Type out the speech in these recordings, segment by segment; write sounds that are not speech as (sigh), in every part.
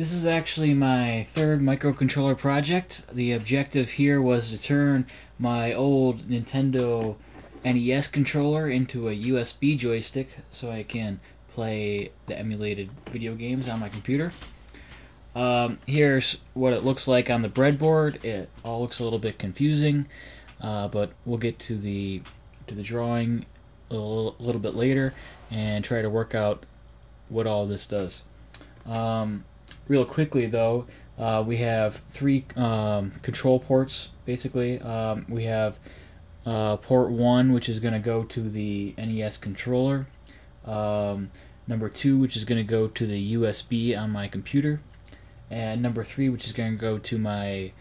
This is actually my third microcontroller project. The objective here was to turn my old Nintendo NES controller into a USB joystick so I can play the emulated video games on my computer. Um, here's what it looks like on the breadboard. It all looks a little bit confusing, uh, but we'll get to the to the drawing a little, little bit later and try to work out what all this does. Um, real quickly though, uh, we have three um, control ports basically. Um, we have uh, port 1 which is going to go to the NES controller. Um, number 2 which is going to go to the USB on my computer. And number 3 which is going to go to my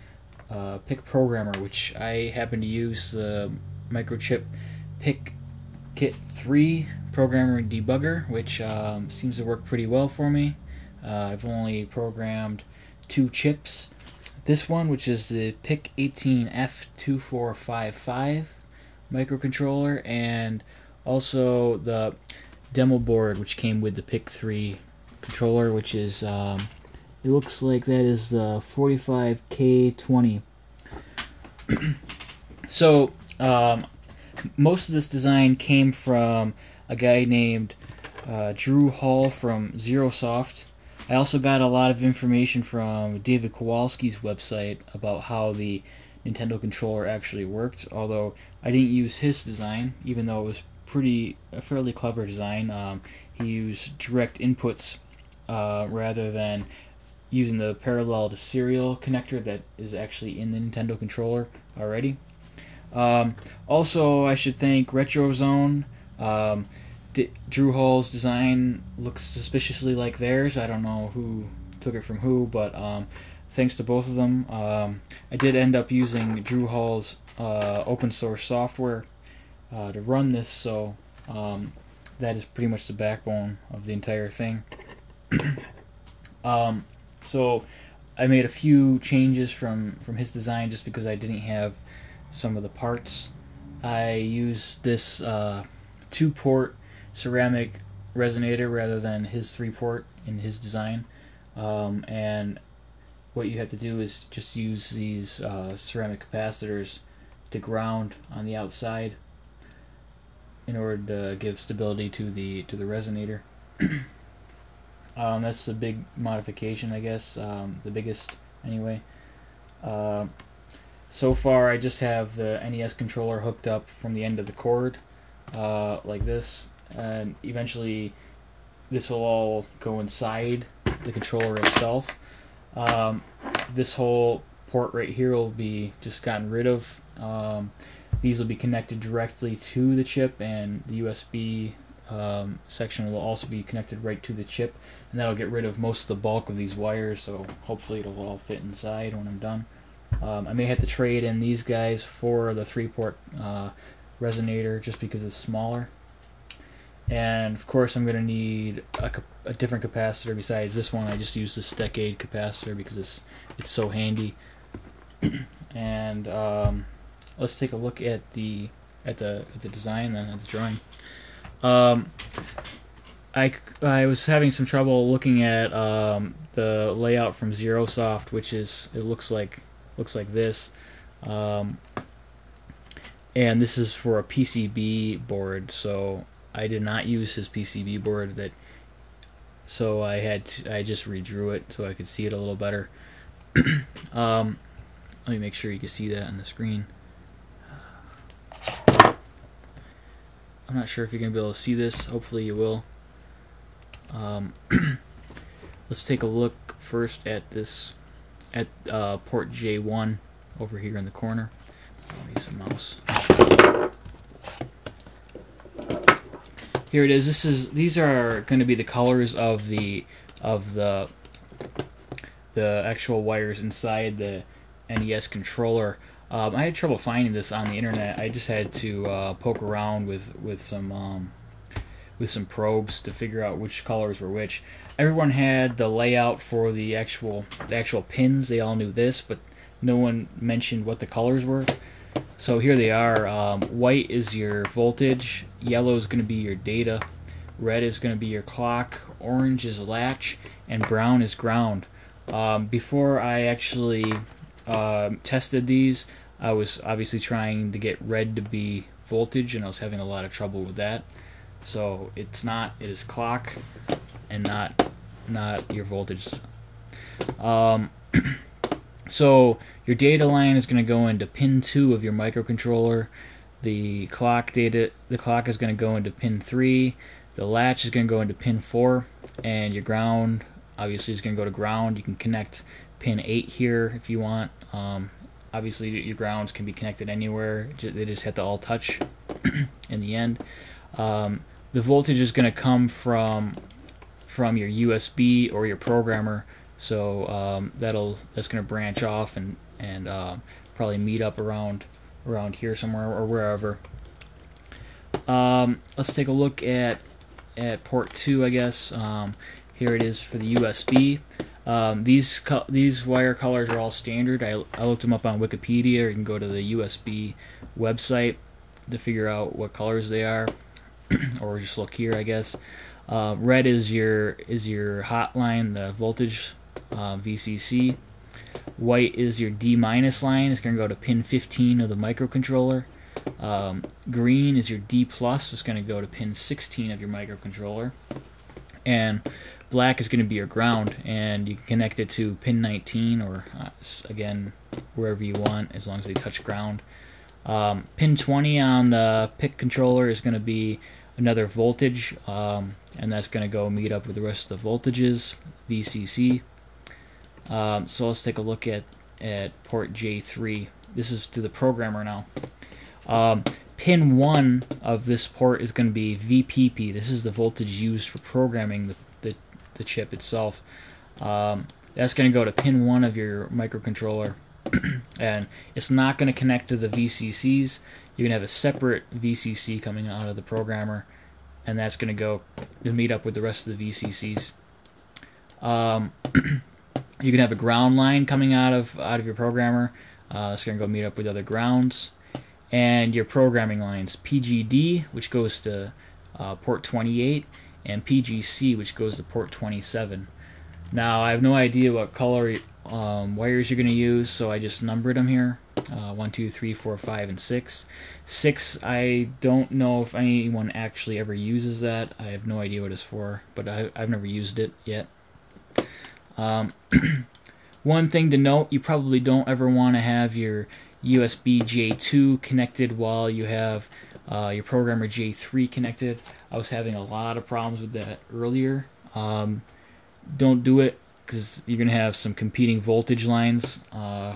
uh, PIC programmer which I happen to use the microchip PIC Kit 3 programmer and debugger which um, seems to work pretty well for me. Uh, I've only programmed two chips. This one, which is the PIC 18F2455 microcontroller, and also the demo board, which came with the PIC 3 controller, which is, um, it looks like that is the 45K20. (clears throat) so, um, most of this design came from a guy named uh, Drew Hall from ZeroSoft I also got a lot of information from David Kowalski's website about how the Nintendo controller actually worked, although I didn't use his design, even though it was pretty a fairly clever design. Um, he used direct inputs uh, rather than using the parallel to serial connector that is actually in the Nintendo controller already. Um, also, I should thank RetroZone. Um, Drew Hall's design looks suspiciously like theirs. I don't know who took it from who, but um, thanks to both of them, um, I did end up using Drew Hall's uh, open source software uh, to run this, so um, that is pretty much the backbone of the entire thing. (coughs) Um, so I made a few changes from, from his design just because I didn't have some of the parts. I used this uh, two port ceramic resonator rather than his three port in his design. Um, and what you have to do is just use these uh, ceramic capacitors to ground on the outside in order to give stability to the to the resonator. (clears throat) um, that's a big modification, I guess. Um, the biggest, anyway. Uh, so far, I just have the NES controller hooked up from the end of the cord, uh, like this, and eventually this will all go inside the controller itself. Um, this whole port right here will be just gotten rid of. Um, these will be connected directly to the chip, and the USB um, section will also be connected right to the chip, and that'll get rid of most of the bulk of these wires. So hopefully it'll all fit inside when I'm done. Um, I may have to trade in these guys for the three-port uh, resonator just because it's smaller and of course I'm going to need a, a, different capacitor besides this one. I just use this Decade capacitor because it's it's so handy. (clears throat) and um, let's take a look at the at the at the design and at the drawing. Um, I, I was having some trouble looking at um, the layout from ZeroSoft, which is it looks like looks like this. Um, and this is for a PCB board, so I did not use his PCB board that so I had to, I just redrew it so I could see it a little better. (clears throat) um, let me make sure you can see that on the screen. I'm not sure if you're to be able to see this. Hopefully you will. Um, (clears throat) let's take a look first at this at uh, port J1 over here in the corner. I'll use a mouse. Here it is. This is these are going to be the colors of the of the the actual wires inside the NES controller. Um, I had trouble finding this on the internet. I just had to uh, poke around with with some um, with some probes to figure out which colors were which. Everyone had the layout for the actual the actual pins. They all knew this, but no one mentioned what the colors were. So here they are. Um, white is your voltage, yellow is going to be your data, red is going to be your clock, orange is latch, and brown is ground. Um, before I actually uh, tested these, I was obviously trying to get red to be voltage, and I was having a lot of trouble with that. So it's not; it is clock, and not not your voltage. Um, (clears throat) so your data line is going to go into pin two of your microcontroller. The clock data, the clock is going to go into pin three. The latch is going to go into pin four, and your ground obviously is going to go to ground. You can connect pin 8 here if you want. Um, obviously, your grounds can be connected anywhere. They just have to all touch (clears throat) in the end. Um, the voltage is going to come from from your USB or your programmer, so um, that'll that's going to branch off and and uh, probably meet up around around here somewhere or wherever. Um, let's take a look at at port two, I guess. Um, here it is for the USB. Um, these these wire colors are all standard. I, I looked them up on Wikipedia. Or you can go to the USB website to figure out what colors they are, (clears throat) or just look here, I guess. Uh, red is your is your hotline, the voltage uh, VCC. White is your D minus line. It's going to go to pin 15 of the microcontroller. Um, green is your D plus. It's going to go to pin 16 of your microcontroller. And black is going to be your ground and you can connect it to pin 19 or uh, again wherever you want as long as they touch ground um, pin 20 on the PIC controller is going to be another voltage um, and that's going to go meet up with the rest of the voltages VCC um, so let's take a look at at port J3 this is to the programmer now um, pin 1 of this port is going to be VPP this is the voltage used for programming the the chip itself. Um, that's going to go to pin 1 of your microcontroller. (clears throat) and it's not going to connect to the VCCs. You're going to have a separate VCC coming out of the programmer. And that's going to go to meet up with the rest of the VCCs. Um, (clears throat) you can have a ground line coming out of out of your programmer. Uh, it's going to go meet up with other grounds. And your programming lines, PGD, which goes to uh, port 28, and PGC, which goes to port 27. Now, I have no idea what color um, wires you're going to use, so I just numbered them here. Uh, 1, 2, 3, 4, 5, and 6. 6, I don't know if anyone actually ever uses that. I have no idea what it's for, but I, have never used it yet. Um, (clears throat) one thing to note, you probably don't ever want to have your USB J2 connected while you have uh, your programmer J3 connected. I was having a lot of problems with that earlier. Um, don't do it because you're going to have some competing voltage lines. Uh,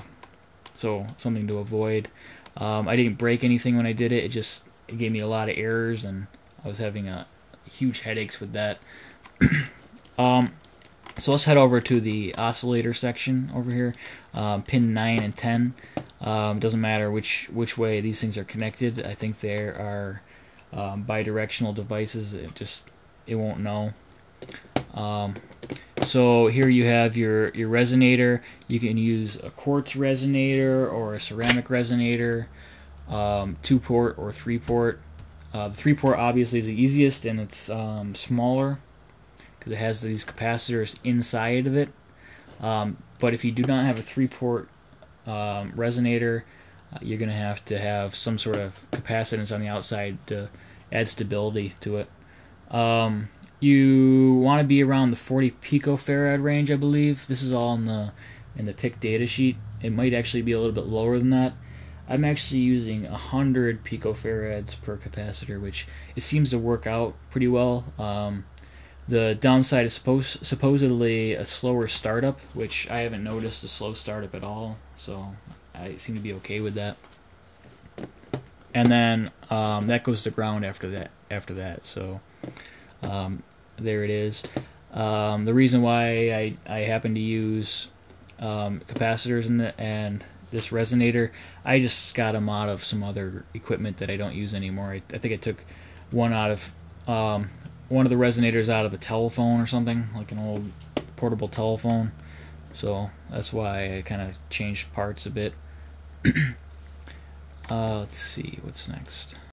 so something to avoid. Um, I didn't break anything when I did it. It just it gave me a lot of errors and I was having a huge headaches with that. (clears throat) um, so let's head over to the oscillator section over here, um, pin 9 and 10. Um, doesn't matter which which way these things are connected. I think there are um, bidirectional devices. It just it won't know. Um, so here you have your your resonator. You can use a quartz resonator or a ceramic resonator, um, two port or three port. Uh, the three port obviously is the easiest and it's um, smaller because it has these capacitors inside of it. Um, but if you do not have a three port um, resonator, uh, you're going to have to have some sort of capacitance on the outside to add stability to it. Um, you want to be around the 40 picofarad range, I believe. This is all in the in the PIC data sheet. It might actually be a little bit lower than that. I'm actually using 100 picofarads per capacitor, which it seems to work out pretty well. Um, the downside is supposed supposedly a slower startup, which I haven't noticed a slow startup at all, so I seem to be okay with that. And then um, that goes to ground after that. After that, so um, there it is. Um, the reason why I, I happen to use um, capacitors in the, and this resonator, I just got them out of some other equipment that I don't use anymore. I, I think I took one out of um, one of the resonators out of a telephone or something, like an old portable telephone. So that's why I kind of changed parts a bit. (clears throat) uh, let's see, what's next?